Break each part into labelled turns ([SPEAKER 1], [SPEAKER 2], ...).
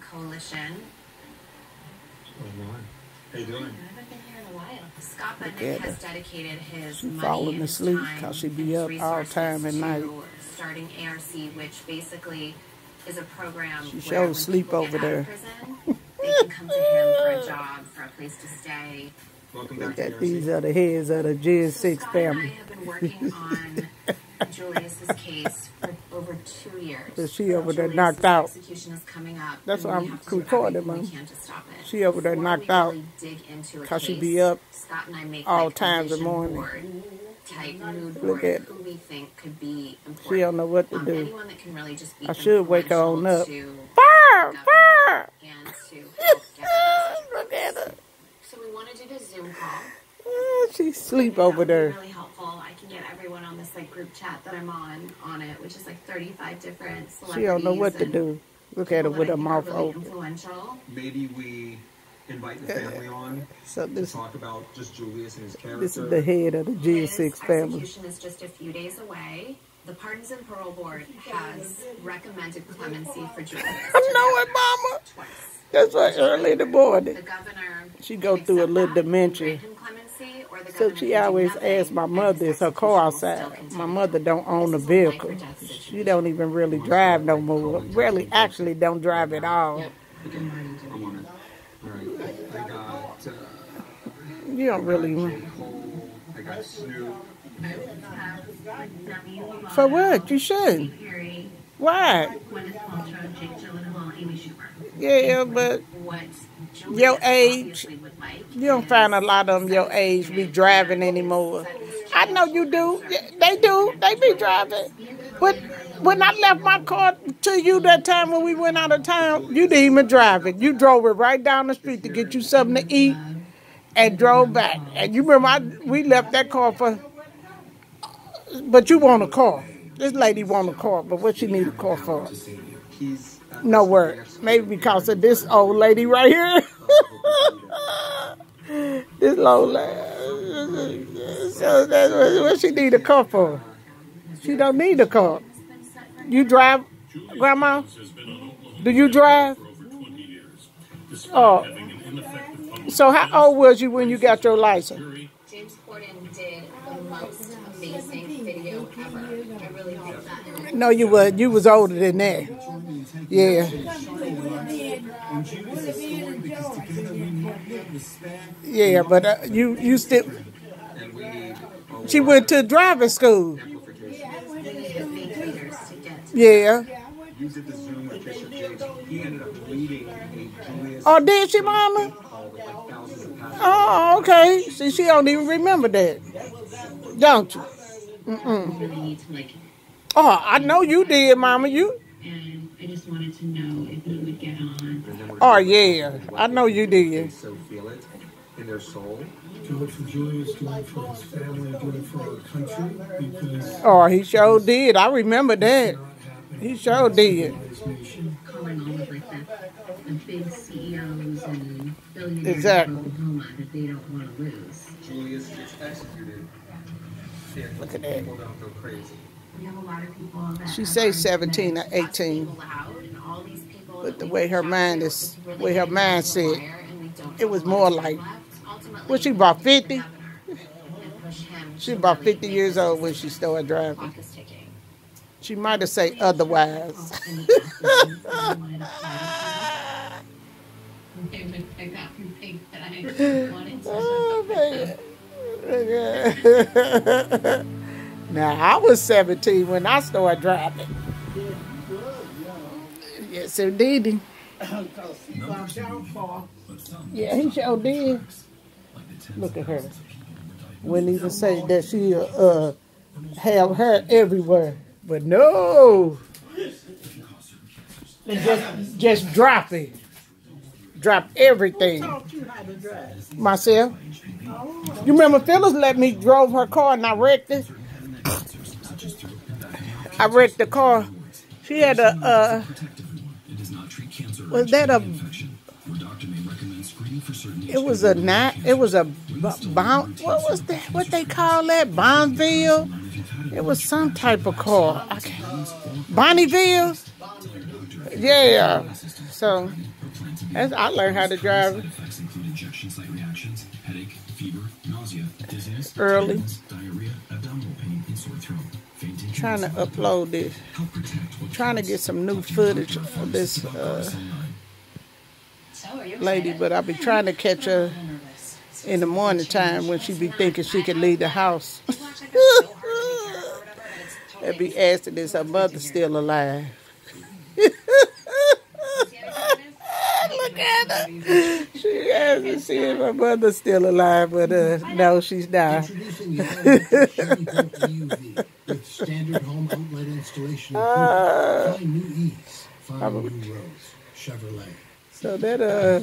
[SPEAKER 1] Coalition.
[SPEAKER 2] How you doing?
[SPEAKER 1] I haven't been here in a while. Scott
[SPEAKER 3] Look
[SPEAKER 1] Bennett has dedicated his
[SPEAKER 3] She
[SPEAKER 1] money
[SPEAKER 3] falling
[SPEAKER 1] and
[SPEAKER 3] asleep
[SPEAKER 1] time
[SPEAKER 3] 'cause she be
[SPEAKER 1] and
[SPEAKER 3] up all time at night.
[SPEAKER 1] Starting ARC, which basically is a program
[SPEAKER 3] She
[SPEAKER 1] where
[SPEAKER 3] shows
[SPEAKER 1] when
[SPEAKER 3] sleep
[SPEAKER 1] people
[SPEAKER 3] over
[SPEAKER 1] get out of
[SPEAKER 3] there.
[SPEAKER 1] prison, they can come to him for a job, for a place to stay.
[SPEAKER 2] Welcome back
[SPEAKER 3] Look
[SPEAKER 2] to
[SPEAKER 3] at
[SPEAKER 2] ARC.
[SPEAKER 3] these are the heads of the Gen
[SPEAKER 1] So
[SPEAKER 3] 6
[SPEAKER 1] Scott and I
[SPEAKER 3] family.
[SPEAKER 1] have been working on Julius's case for over two years.
[SPEAKER 3] But she over there knocked out.
[SPEAKER 1] Execution is coming up.
[SPEAKER 3] That's
[SPEAKER 1] and
[SPEAKER 3] why I'm
[SPEAKER 1] have to do
[SPEAKER 3] recording,
[SPEAKER 1] everything we
[SPEAKER 3] Mom.
[SPEAKER 1] stop it.
[SPEAKER 3] She over there knocked out
[SPEAKER 1] really dig into a
[SPEAKER 3] 'cause she
[SPEAKER 1] case,
[SPEAKER 3] be up
[SPEAKER 1] Scott and I make
[SPEAKER 3] all
[SPEAKER 1] like
[SPEAKER 3] times
[SPEAKER 1] a
[SPEAKER 3] of
[SPEAKER 1] vision
[SPEAKER 3] morning.
[SPEAKER 1] board type mood
[SPEAKER 3] Look at-
[SPEAKER 1] who we think could be important.
[SPEAKER 3] She don't know what to
[SPEAKER 1] um,
[SPEAKER 3] do.
[SPEAKER 1] Anyone that can really just be
[SPEAKER 3] I should wake her on up.
[SPEAKER 1] to
[SPEAKER 3] Fire! Fire!
[SPEAKER 1] and to help get.
[SPEAKER 3] Look at her.
[SPEAKER 1] So we want to do this Zoom call.
[SPEAKER 3] She sleep over there.
[SPEAKER 1] Really helpful. Get everyone on this like group chat that I'm on on it, which is like 35 different celebrities.
[SPEAKER 3] She don't know what to do. Look at her with her
[SPEAKER 1] I think are
[SPEAKER 3] mouth
[SPEAKER 1] really
[SPEAKER 3] open.
[SPEAKER 1] Influential.
[SPEAKER 2] Maybe we invite the family on
[SPEAKER 3] So
[SPEAKER 2] to talk about just Julius and his character.
[SPEAKER 3] this is the head of the Gen
[SPEAKER 1] His
[SPEAKER 3] 6 family.
[SPEAKER 1] execution is just a few days away. The Pardons and Parole Board has recommended clemency for Julius.
[SPEAKER 3] I know it, Mama.
[SPEAKER 1] Twice.
[SPEAKER 3] That's why early in the morning.
[SPEAKER 1] The governor.
[SPEAKER 3] She go through a little
[SPEAKER 1] that,
[SPEAKER 3] dementia. So she always
[SPEAKER 1] nothing,
[SPEAKER 3] asks my mother, is her car
[SPEAKER 1] execution will still
[SPEAKER 3] outside? My mother don't own a
[SPEAKER 1] This is a life
[SPEAKER 3] vehicle. She don't even really drive no more. Really, actually don't drive at all.
[SPEAKER 2] I'm on it. All right. I got uh,
[SPEAKER 3] You don't really.
[SPEAKER 2] J. Cole. I got Snoop.
[SPEAKER 3] For what? You should.
[SPEAKER 1] Perry,
[SPEAKER 3] Why?
[SPEAKER 1] Gwyneth Paltrow, Jake Gyllenhaal, Amy Schumer.
[SPEAKER 3] Yeah, but
[SPEAKER 1] What
[SPEAKER 3] Your age, you don't find a lot of them your age be driving anymore. I know you do. They do. They be driving. But when I left my car to you that time when we went out of town, you didn't even drive it. You drove it right down the street to get you something to eat and drove back. And you remember I, we left that car for. But you want a car. This lady want a car, but what she need a car for? No word. Maybe because of this old lady right here. this old lady. So what, she need a car for. She don't need a car. You drive, Grandma? Do you drive? Oh. So how old was you when you got your license?
[SPEAKER 1] James Corden did the most amazing video ever. I really that.
[SPEAKER 3] No, you was. You was older than that. Yeah. Yeah, but uh, you you still. She went to driving school. Yeah. Oh, did she, Mama? Oh, okay. See, she don't even remember that, don't you?
[SPEAKER 1] like,
[SPEAKER 3] Oh, I know you did, Mama. You.
[SPEAKER 1] and I just wanted to know if he would get on.
[SPEAKER 2] And then we're
[SPEAKER 3] Oh yeah, I know you did.
[SPEAKER 2] so feel it in their soul.
[SPEAKER 4] do it for Julius, do it for his family, do it for our country, because
[SPEAKER 3] Oh, he sure did. I remember that. He sure did.
[SPEAKER 4] in this nation.
[SPEAKER 1] calling all of like the, the big CEOs and billionaires
[SPEAKER 3] Exactly.
[SPEAKER 1] in Oklahoma that they don't want to lose.
[SPEAKER 2] Julius gets executed.
[SPEAKER 3] Look at that.
[SPEAKER 2] People don't go crazy.
[SPEAKER 1] We have a lot of people that
[SPEAKER 3] She
[SPEAKER 1] have
[SPEAKER 3] say 17 or 18.
[SPEAKER 1] people out and all these people
[SPEAKER 3] But the way her mind is-
[SPEAKER 1] was
[SPEAKER 3] way her mind said,
[SPEAKER 1] wire, and we don't
[SPEAKER 3] it was more like-.
[SPEAKER 1] Ultimately,
[SPEAKER 3] she about, 50?
[SPEAKER 1] the governor and push him
[SPEAKER 3] She about 50 years old when she started driving.
[SPEAKER 1] Clock is ticking.
[SPEAKER 3] She might have said otherwise.
[SPEAKER 1] They would pick up and think that I oh, wanted to.
[SPEAKER 3] Oh, man. now, I was 17 when I started driving. Yes, indeed. Yeah, he sure did. Look at her. Wouldn't even say that she uh have her everywhere, but no. Just just drop it. Drop everything. Myself. You remember Phyllis let me drove her car and I wrecked it. I wrecked the car. She had a uh, was that a it was a night it was a bound what was that what they call that? Bonneville it was some type of car. Bonneville yeah. So that's, I learned how to drive
[SPEAKER 5] nausea, dizziness,
[SPEAKER 3] Early.
[SPEAKER 5] tiredness, diarrhea, abdominal pain, and sore throat. Fainting
[SPEAKER 3] trying to upload this.
[SPEAKER 5] help protect
[SPEAKER 3] Trying to get some new
[SPEAKER 5] Talk to your
[SPEAKER 3] footage
[SPEAKER 5] doctor
[SPEAKER 3] for this uh,
[SPEAKER 5] Goddess Online.
[SPEAKER 6] So, are you
[SPEAKER 3] lady, but I'll be trying to catch her in the morning time when she be thinking she can leave the house.
[SPEAKER 6] People act like it's so hard to take care of or whatever, but it's totally
[SPEAKER 3] and be asking is her mother still alive. Look at her. She asked to see if her mother's still alive, but uh, no, she's not.
[SPEAKER 7] Introducing the all-electric Chevy Bolt EUV with standard home outlet installation included. Find new ease. Find new roads. Chevrolet.
[SPEAKER 3] So that uh,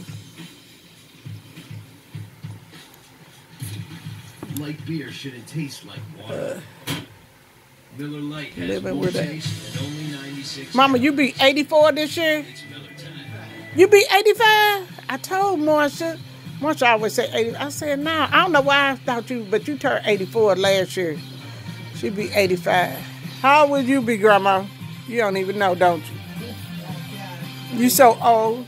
[SPEAKER 8] Light beer shouldn't taste like water. Miller Lite has
[SPEAKER 3] living
[SPEAKER 8] more
[SPEAKER 3] with a-
[SPEAKER 8] taste and only 96
[SPEAKER 3] Mama, you be 84 this year? You be 85? I told Marsha. Marsha always say 80. I said, nah, I don't know why I thought you, but you turned 84 last year. She be 85. How would you be, Grandma? You don't even know, don't you? You so old.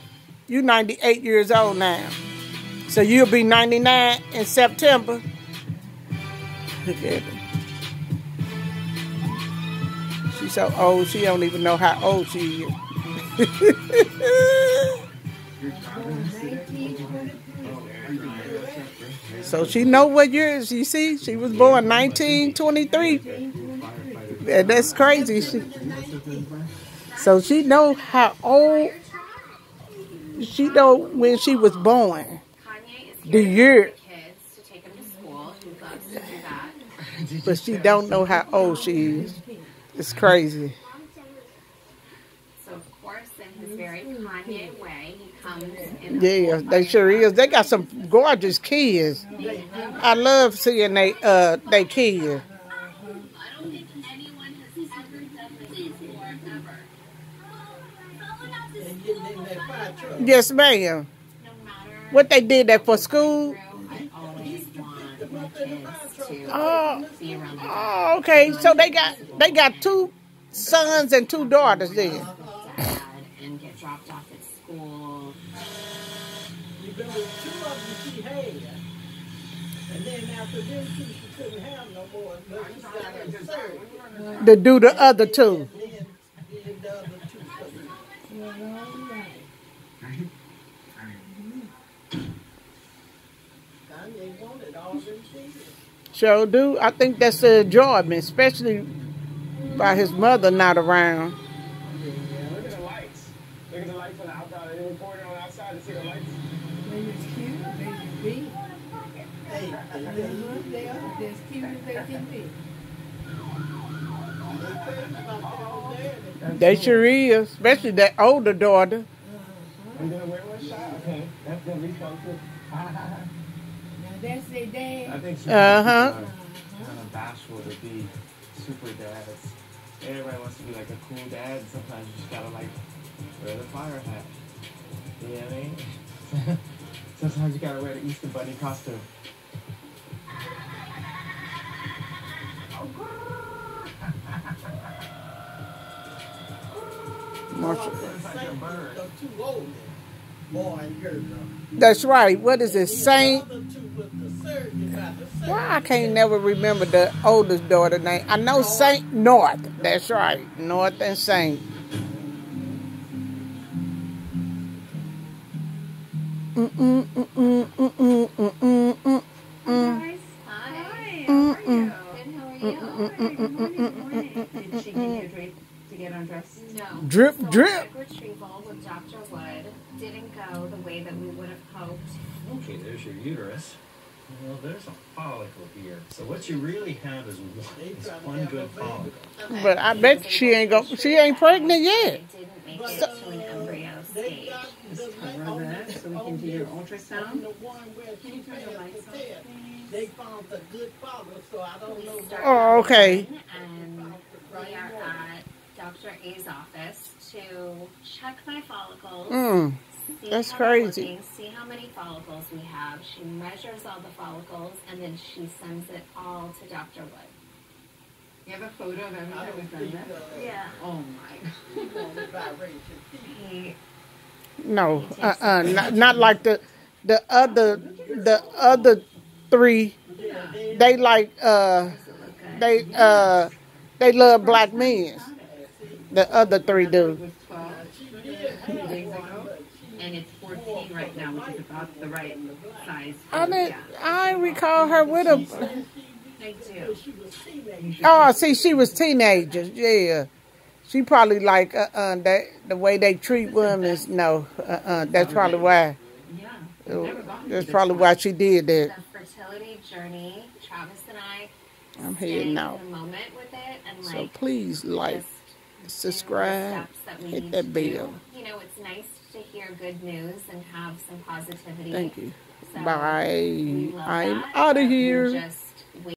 [SPEAKER 3] You 98 years old now. So you'll be 99 in September. Look at her. She's so old, she don't even know how old she is. So she know what years. You see, she was born 1923, and that's crazy. She, so she know how old. She know when she was born. The year. But she don't know how old she is. It's crazy.
[SPEAKER 1] So of course, in his very Kanye way.
[SPEAKER 3] Yeah, they sure is. They got some gorgeous kids. I love seeing they uh they kids. Yes, ma'am. What they did that for school? Oh, oh, okay. So they got they got two sons and two daughters then.
[SPEAKER 1] and get dropped off at school.
[SPEAKER 9] Remember, two of them she had. And then after them two, she couldn't have no more. But she got a third.
[SPEAKER 3] To do the other two.
[SPEAKER 9] Then, then the other two. Kanye wanted all them things.
[SPEAKER 3] Sure do. I think that's the enjoyment, especially by his mother not around.
[SPEAKER 2] Look at the lights. Look at the lights on the outside. They recorded on the outside to see the lights.
[SPEAKER 9] They was cute, they could they
[SPEAKER 3] sure is, especially that older daughter.
[SPEAKER 2] Think
[SPEAKER 3] Uh-huh.
[SPEAKER 2] kind of bashful to be super dads. Everybody wants to be like a cool dad. Sometimes you just gotta like wear the fire hat. You know what I mean? Sometimes you gotta wear the Easter Bunny costume.
[SPEAKER 3] Marshall.
[SPEAKER 9] Saint are too old now. Boy and girl.
[SPEAKER 3] That's right. What is it, Saint?
[SPEAKER 9] The other two with the surgery about the surgery.
[SPEAKER 3] Why I can't never remember the oldest daughter name. I know Saint North. That's right, North and Saint. Drip,
[SPEAKER 1] So
[SPEAKER 3] drip.
[SPEAKER 1] Egg retrieval with Dr. Wood didn't go the way that we would have hoped.
[SPEAKER 8] Okay, there's your uterus. Well, there's a follicle here. So what you really have is one, is one good follicle.
[SPEAKER 3] But I bet she ain't go. She ain't pregnant yet.
[SPEAKER 1] It didn't make it to an embryo stage.
[SPEAKER 6] Just cover that so we can do your ultrasound.
[SPEAKER 9] the one where she failed the they found a good father, so I don't know.
[SPEAKER 3] Oh, okay.
[SPEAKER 1] And we are at Dr. A's office to check my follicles.
[SPEAKER 3] Mm.
[SPEAKER 1] see
[SPEAKER 3] That's crazy.
[SPEAKER 1] looking, see how many follicles we have. She measures all the follicles and then she sends it all to Dr. Wood.
[SPEAKER 6] You have a photo of everything we've done that?
[SPEAKER 1] Yeah.
[SPEAKER 6] Oh my god.
[SPEAKER 1] He
[SPEAKER 3] No, uh, uh not, not like the the other the other three. They like uh they uh they love black men. The other three do.
[SPEAKER 6] was 12 two days ago, and it's 14 right now, which is about the right size.
[SPEAKER 3] I didn't. I recall her with a. Oh, see, she was teenagers. Yeah, she probably like uh uh that the way they treat women. is No, uh uh that's probably why.
[SPEAKER 6] Yeah. Never gone
[SPEAKER 3] That's probably why she did that.
[SPEAKER 1] The fertility journey, Travis and I
[SPEAKER 3] I'm here now.
[SPEAKER 1] moment with it and
[SPEAKER 3] So
[SPEAKER 1] like
[SPEAKER 3] please like, subscribe,
[SPEAKER 1] steps that
[SPEAKER 3] hit that bell.
[SPEAKER 1] You know, it's nice to hear good news and have some positivity.
[SPEAKER 3] Thank you.
[SPEAKER 1] So,
[SPEAKER 3] Bye. I'm out of here.
[SPEAKER 1] Just